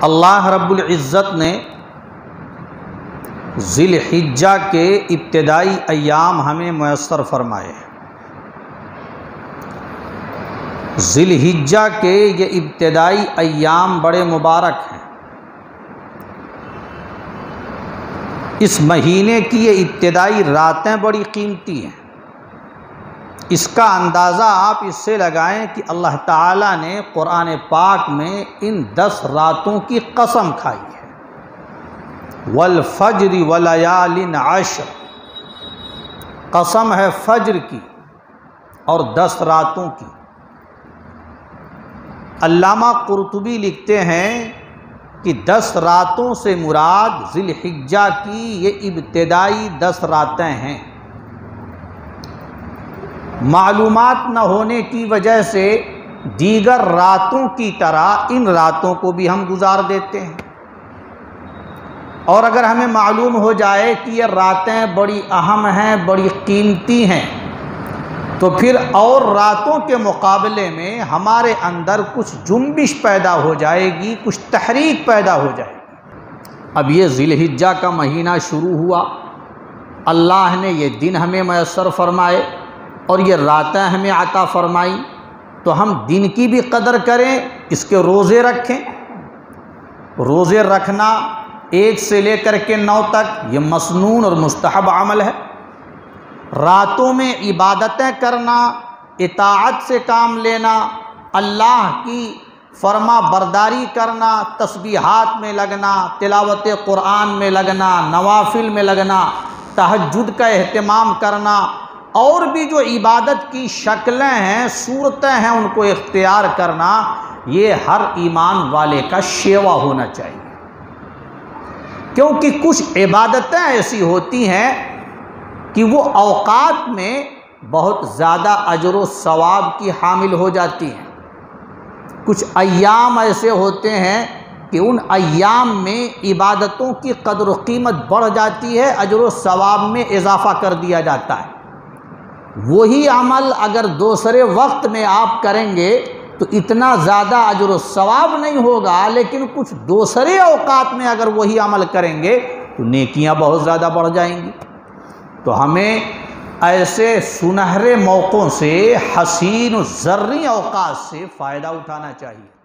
اللہ رب العزت نے ذی الحجہ کے ابتدائی ایام ہمیں میسر فرمائے ذی الحجہ کے یہ ابتدائی ایام بڑے مبارک ہیں۔ اس مہینے کی یہ ابتدائی راتیں بڑی قیمتی ہیں۔ اس کا اندازہ آپ اس سے لگائیں کہ اللہ تعالیٰ نے قرآن پاک میں ان دس راتوں کی قسم کھائی ہے۔ والفجر ولیال عشر۔ قسم ہے فجر کی اور دس راتوں کی۔ علامہ قرطبی لکھتے ہیں کہ دس راتوں سے مراد ذی الحجہ کی یہ ابتدائی دس راتیں ہیں۔ معلومات نہ ہونے کی وجہ سے دیگر راتوں کی طرح ان راتوں کو بھی ہم گزار دیتے ہیں۔ اور اگر ہمیں معلوم ہو جائے کہ یہ راتیں بڑی اہم ہیں، بڑی قیمتی ہیں، تو پھر اور راتوں کے مقابلے میں ہمارے اندر کچھ جنبش پیدا ہو جائے گی، کچھ تحریک پیدا ہو جائے گی۔ اب یہ ذی الحجہ کا مہینہ شروع ہوا۔ اللہ نے یہ دن ہمیں میسر فرمائے۔ اور یہ راتیں ہمیں عطا فرمائی تو ہم دن کی بھی قدر کریں، اس کے روزے رکھیں۔ روزے رکھنا ایک سے لے کر کے نو تک یہ مسنون اور مستحب عمل ہے۔ راتوں میں عبادتیں کرنا، اطاعت سے کام لینا، اللہ کی فرما برداری کرنا، تسبیحات میں لگنا، تلاوت قرآن میں لگنا، نوافل میں لگنا، تہجد کا اہتمام کرنا اور بھی جو عبادت کی شکلیں ہیں، صورتیں ہیں، ان کو اختیار کرنا، یہ ہر ایمان والے کا شیوا ہونا چاہیے۔ کیونکہ کچھ عبادتیں ایسی ہوتی ہیں کہ وہ اوقات میں بہت زیادہ اجر و ثواب کی حامل ہو جاتی ہیں۔ کچھ ایام ایسے ہوتے ہیں کہ ان ایام میں عبادتوں کی قدر و قیمت بڑھ جاتی ہے، اجر و ثواب میں اضافہ کر دیا جاتا ہے۔ وہی عمل اگر دوسرے وقت میں آپ کریں گے تو اتنا زیادہ اجر و ثواب نہیں ہوگا، لیکن کچھ دوسرے اوقات میں اگر وہی عمل کریں گے تو نیکیاں بہت زیادہ بڑھ جائیں گی۔ تو ہمیں ایسے سنہرے موقعوں سے، حسین و ذرری اوقات سے فائدہ اٹھانا چاہیے۔